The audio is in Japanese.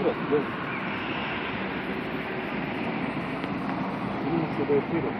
Тира, да. Тира, сюда, Тира.